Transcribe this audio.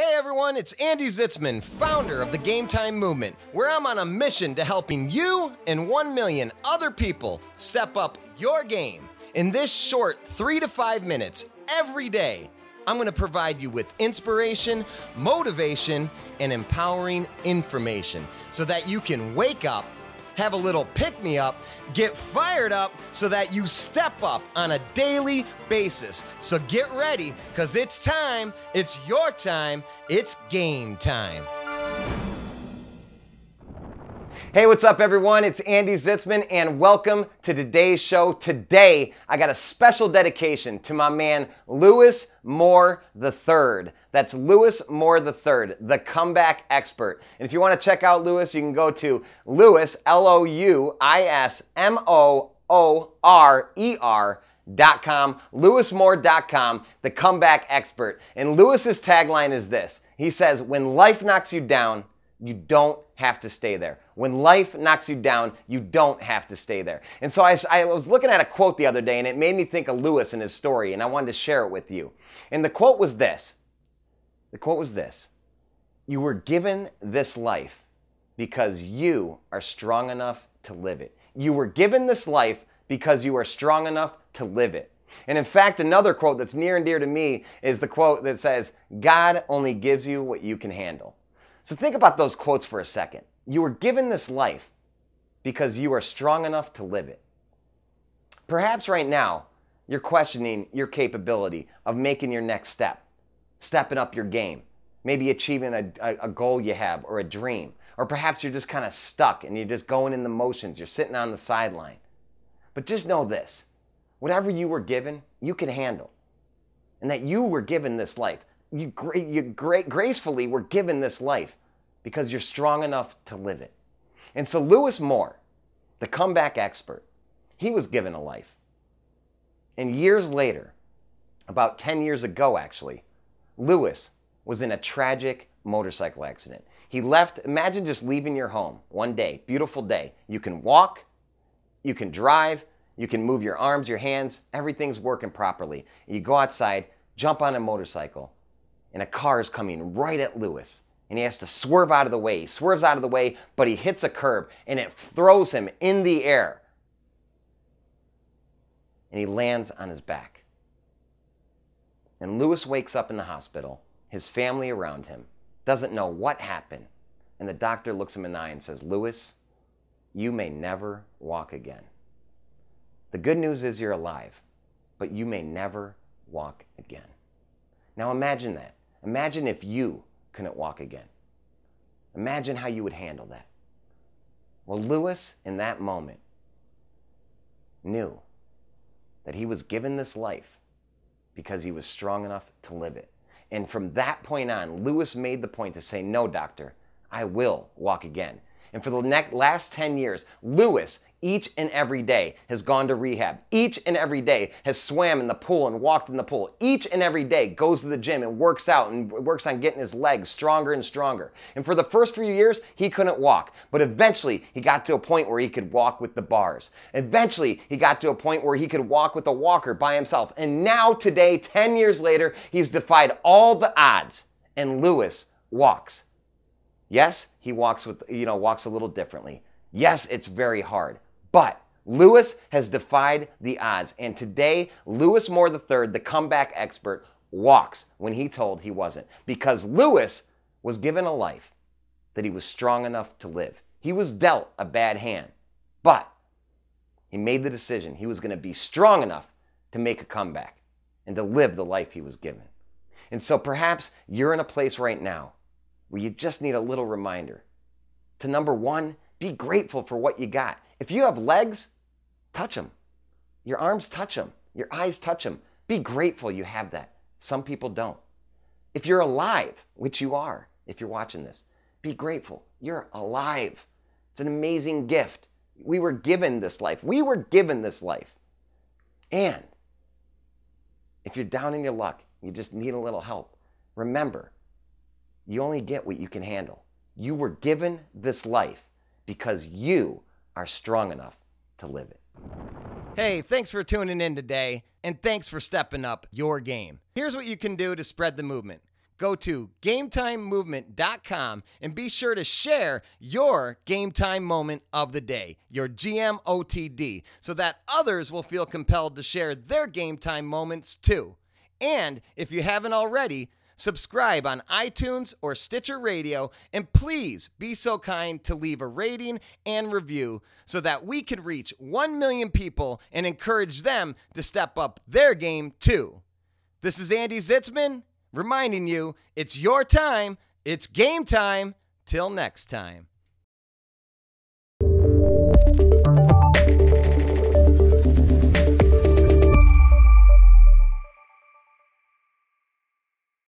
Hey everyone, it's Andy Zitzmann, founder of the Game Time Movement, where I'm on a mission to helping you and 1 million other people step up your game. In this short three to five minutes every day, I'm going to provide you with inspiration, motivation, and empowering information so that you can wake up have a little pick me up, get fired up so that you step up on a daily basis. So get ready because it's time, it's your time, it's game time. Hey, what's up, everyone? It's Andy Zitzmann, and welcome to today's show. Today, I got a special dedication to my man, Louis Moore III. That's Louis Moore III, the comeback expert. And if you want to check out Louis, you can go to Louis, L O U I S M O O R E R. Dot com, louismoore.com, the comeback expert. And Louis's tagline is this. He says, When life knocks you down, you don't have to stay there. When life knocks you down, you don't have to stay there. And so I, I, was looking at a quote the other day and it made me think of Louis and his story, and I wanted to share it with you. And the quote was this the quote was this You were given this life because you are strong enough to live it. You were given this life because you are strong enough to live it. And in fact, another quote that's near and dear to me is the quote that says, God only gives you what you can handle. So think about those quotes for a second. You were given this life because you are strong enough to live it. Perhaps right now, you're questioning your capability of making your next step, stepping up your game, maybe achieving a, a, goal you have or a dream. Or perhaps you're just kind of stuck and you're just going in the motions, you're sitting on the sideline. But just know this whatever you were given, you can handle. And that you were given this life you, you great, gracefully were given this life because you're strong enough to live it. And so Louis Moore, the comeback expert, he was given a life. And years later, about 10 years ago actually, Louis was in a tragic motorcycle accident. He left, imagine just leaving your home one day, beautiful day. You can walk, you can drive, you can move your arms, your hands, everything's working properly. You go outside, jump on a motorcycle, and a car is coming right at Louis. And he has to swerve out of the way. He swerves out of the way, but he hits a curb and it throws him in the air. And he lands on his back. And Louis wakes up in the hospital, his family around him, doesn't know what happened. And the doctor looks him in the eye and says, Louis, you may never walk again. The good news is you're alive, but you may never walk again. Now imagine that. Imagine if you couldn't walk again. Imagine how you would handle that. Well, Louis, in that moment, knew that he was given this life because he was strong enough to live it. And from that point on, Louis made the point to say, No, doctor, I will walk again. And for the next, last 10 years, Louis, each and every day, has gone to rehab. Each and every day has swam in the pool and walked in the pool. Each and every day goes to the gym and works out and works on getting his legs stronger and stronger. And for the first few years, he couldn't walk. But eventually, he got to a point where he could walk with the bars. Eventually, he got to a point where he could walk with a walker by himself. And now, today, 10 years later, he's defied all the odds. And Louis walks Yes, he walks with, you know, walks a little differently. Yes, it's very hard. But Louis has defied the odds. And today, Louis Moore III, the comeback expert, walks when he told he wasn't. Because Louis was given a life that he was strong enough to live. He was dealt a bad hand, but he made the decision he was going to be strong enough to make a comeback and to live the life he was given. And so perhaps you're in a place right now where you just need a little reminder to number one, be grateful for what you got. If you have legs, touch them. Your arms touch them. Your eyes touch them. Be grateful you have that. Some people don't. If you're alive, which you are, if you're watching this, be grateful. You're alive. It's an amazing gift. We were given this life. We were given this life. And if you're down in your luck, you just need a little help, remember you only get what you can handle. You were given this life because you are strong enough to live it. Hey, thanks for tuning in today, and thanks for stepping up your game. Here's what you can do to spread the movement go to GameTimeMovement.com and be sure to share your Game Time moment of the day, your GMOTD, so that others will feel compelled to share their Game Time moments too. And if you haven't already, subscribe on iTunes or Stitcher Radio, and please be so kind to leave a rating and review so that we can reach 1 million people and encourage them to step up their game too. This is Andy Zitzmann reminding you it's your time, it's game time. Till next time.